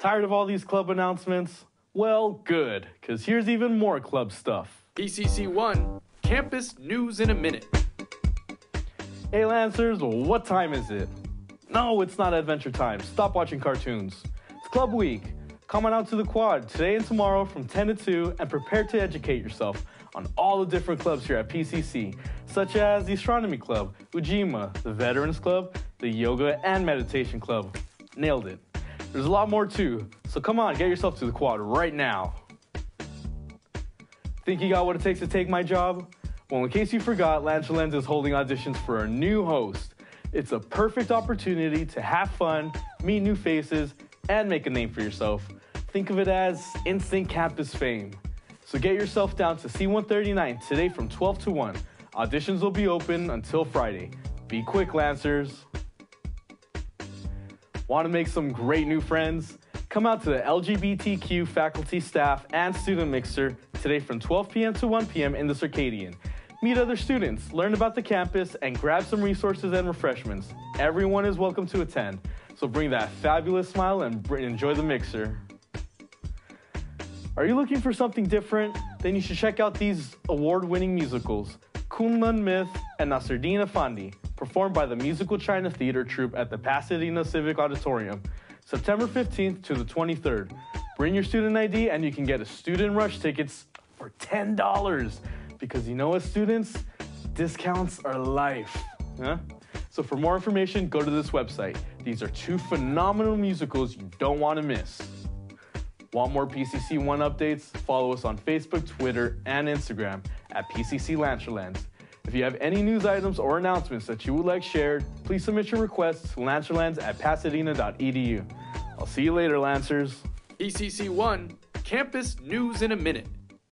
Tired of all these club announcements? Well, good, because here's even more club stuff. PCC 1 Campus News in a Minute. Hey Lancers, what time is it? No, it's not Adventure Time. Stop watching cartoons. It's Club Week. Come on out to the quad today and tomorrow from 10 to 2 and prepare to educate yourself on all the different clubs here at PCC, such as the Astronomy Club, Ujima, the Veterans Club, the Yoga and Meditation Club. Nailed it. There's a lot more too, so come on, get yourself to the quad right now. Think you got what it takes to take my job? Well, in case you forgot, Lancelens is holding auditions for a new host. It's a perfect opportunity to have fun, meet new faces, and make a name for yourself. Think of it as instant campus fame. So get yourself down to C139 today from 12 to 1. Auditions will be open until Friday. Be quick, Lancers. Want to make some great new friends? Come out to the LGBTQ faculty, staff, and student mixer today from 12 p.m. to 1 p.m. in the Circadian. Meet other students, learn about the campus, and grab some resources and refreshments. Everyone is welcome to attend, so bring that fabulous smile and enjoy the mixer. Are you looking for something different? Then you should check out these award winning musicals Kunlun Myth and Nasruddin Afandi, performed by the Musical China Theater Troupe at the Pasadena Civic Auditorium, September 15th to the 23rd. Bring your student ID and you can get a student rush tickets for $10 because you know what, students? Discounts are life. Huh? So, for more information, go to this website. These are two phenomenal musicals you don't want to miss. Want more PCC One updates? Follow us on Facebook, Twitter, and Instagram at PCC Lancerlands. If you have any news items or announcements that you would like shared, please submit your requests to lancerlands at pasadena.edu. I'll see you later, Lancers. PCC1 Campus News in a Minute.